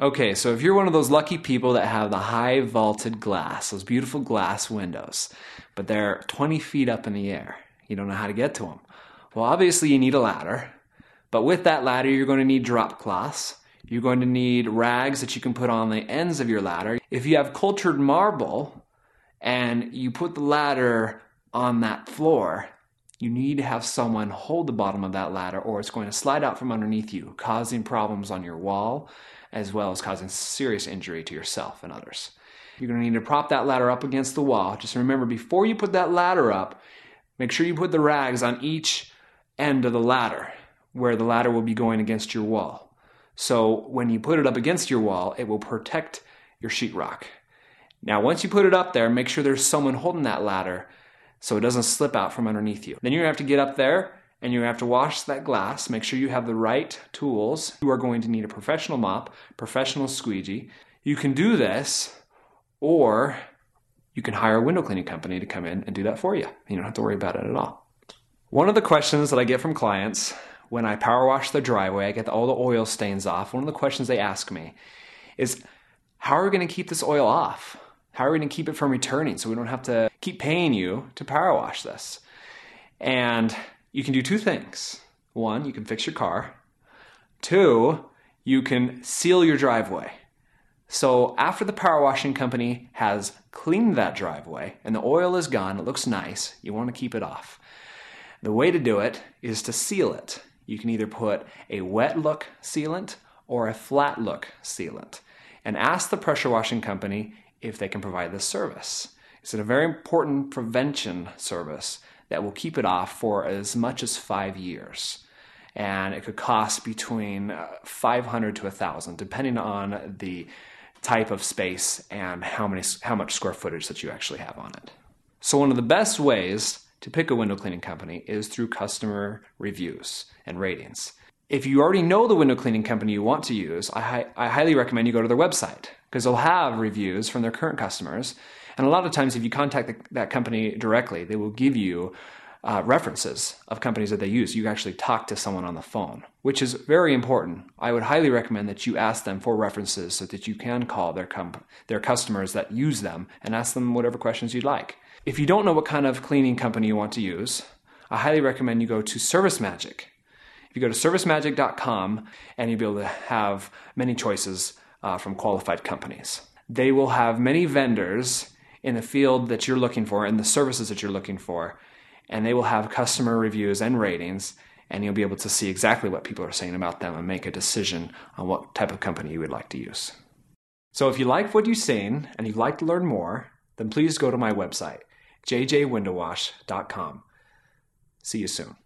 Okay, so if you're one of those lucky people that have the high vaulted glass, those beautiful glass windows, but they're 20 feet up in the air, you don't know how to get to them. Well, obviously, you need a ladder, but with that ladder, you're going to need drop cloths. You're going to need rags that you can put on the ends of your ladder. If you have cultured marble and you put the ladder on that floor, you need to have someone hold the bottom of that ladder or it's going to slide out from underneath you, causing problems on your wall as well as causing serious injury to yourself and others. You're going to need to prop that ladder up against the wall. Just remember before you put that ladder up, make sure you put the rags on each end of the ladder where the ladder will be going against your wall. So when you put it up against your wall, it will protect your sheetrock. Now, once you put it up there, make sure there's someone holding that ladder so it doesn't slip out from underneath you. Then you're gonna have to get up there and you're gonna have to wash that glass. Make sure you have the right tools. You are going to need a professional mop, professional squeegee. You can do this, or you can hire a window cleaning company to come in and do that for you. You don't have to worry about it at all. One of the questions that I get from clients when I power wash their driveway, I get all the oil stains off. One of the questions they ask me is, how are we going to keep this oil off? How are we going to keep it from returning so we don't have to keep paying you to power wash this? And you can do two things. One, you can fix your car. Two, you can seal your driveway. So after the power washing company has cleaned that driveway and the oil is gone, it looks nice, you want to keep it off. The way to do it is to seal it. You can either put a wet look sealant or a flat look sealant and ask the pressure washing company if they can provide this service. It's a very important prevention service that will keep it off for as much as five years. And it could cost between uh, 500 to 1,000, depending on the type of space and how, many, how much square footage that you actually have on it. So, one of the best ways to pick a window cleaning company is through customer reviews and ratings. If you already know the window cleaning company you want to use, I, I highly recommend you go to their website because they'll have reviews from their current customers. And a lot of times, if you contact the, that company directly, they will give you uh, references of companies that they use. You actually talk to someone on the phone, which is very important. I would highly recommend that you ask them for references so that you can call their, comp- their customers that use them and ask them whatever questions you'd like. If you don't know what kind of cleaning company you want to use, I highly recommend you go to Service Magic. If you go to servicemagic.com and you'll be able to have many choices uh, from qualified companies. They will have many vendors in the field that you're looking for and the services that you're looking for, and they will have customer reviews and ratings, and you'll be able to see exactly what people are saying about them and make a decision on what type of company you would like to use. So if you like what you've seen and you'd like to learn more, then please go to my website, jjwindowwash.com. See you soon.